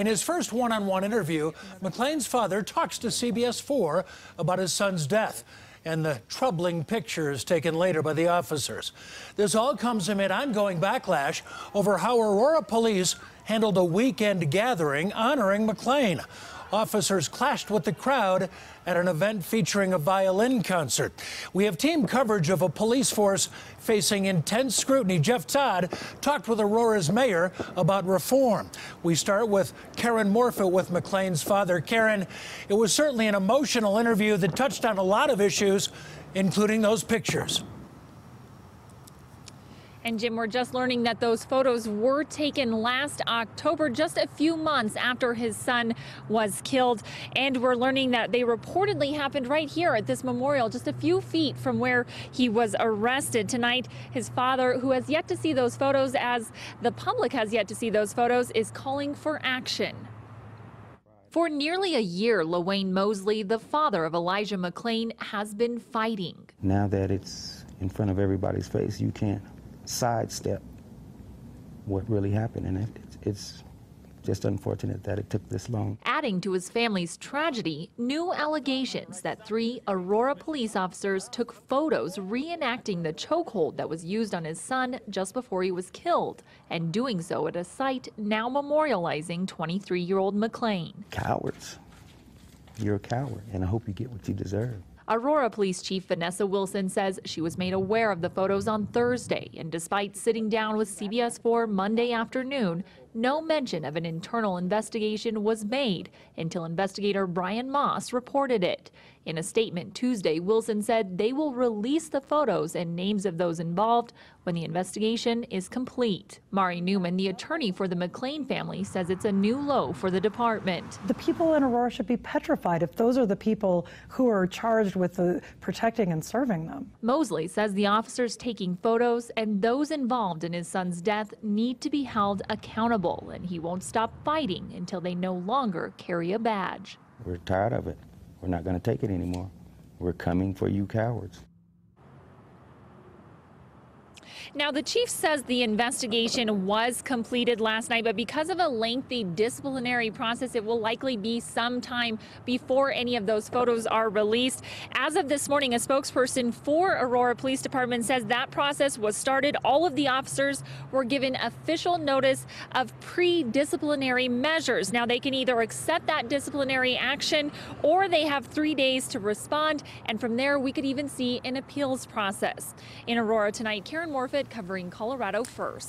In his first one on one interview, McClain's father talks to CBS 4 about his son's death and the troubling pictures taken later by the officers. This all comes amid ongoing backlash over how Aurora police handled a weekend gathering honoring McClain. Officers clashed with the crowd at an event featuring a violin concert. We have team coverage of a police force facing intense scrutiny. Jeff Todd talked with Aurora's mayor about reform. We start with Karen Morfitt with McClain's father. Karen, it was certainly an emotional interview that touched on a lot of issues, including those pictures. And Jim, we're just learning that those photos were taken last October, just a few months after his son was killed. And we're learning that they reportedly happened right here at this memorial, just a few feet from where he was arrested. Tonight, his father, who has yet to see those photos, as the public has yet to see those photos, is calling for action. For nearly a year, LaWayne Mosley, the father of Elijah McClain, has been fighting. Now that it's in front of everybody's face, you can't sidestep what really happened. And it's, it's just unfortunate that it took this long. Adding to his family's tragedy, new allegations that three Aurora police officers took photos reenacting the chokehold that was used on his son just before he was killed, and doing so at a site now memorializing 23 year old McClain. Cowards. You're a coward, and I hope you get what you deserve. Aurora Police Chief Vanessa Wilson says she was made aware of the photos on Thursday, and despite sitting down with CBS 4 Monday afternoon, no mention of an internal investigation was made until investigator Brian Maass reported it. In a statement Tuesday, Wilson said they will release the photos and names of those involved when the investigation is complete. Mari Newman, the attorney for the McClain family, says it's a new low for the department. The people in Aurora should be petrified if those are the people who are charged with the protecting and serving them. Mosley says the officers taking photos and those involved in his son's death need to be held accountable, and he won't stop fighting until they no longer carry a badge. We're tired of it. We're not going to take it anymore. We're coming for you cowards. Now, the chief says the investigation was completed last night, but because of a lengthy disciplinary process, it will likely be some time before any of those photos are released. As of this morning, a spokesperson for Aurora Police Department says that process was started. All of the officers were given official notice of pre-disciplinary measures. Now, they can either accept that disciplinary action or they have three days to respond. And from there, we could even see an appeals process. In Aurora tonight, Karen Covering Colorado First.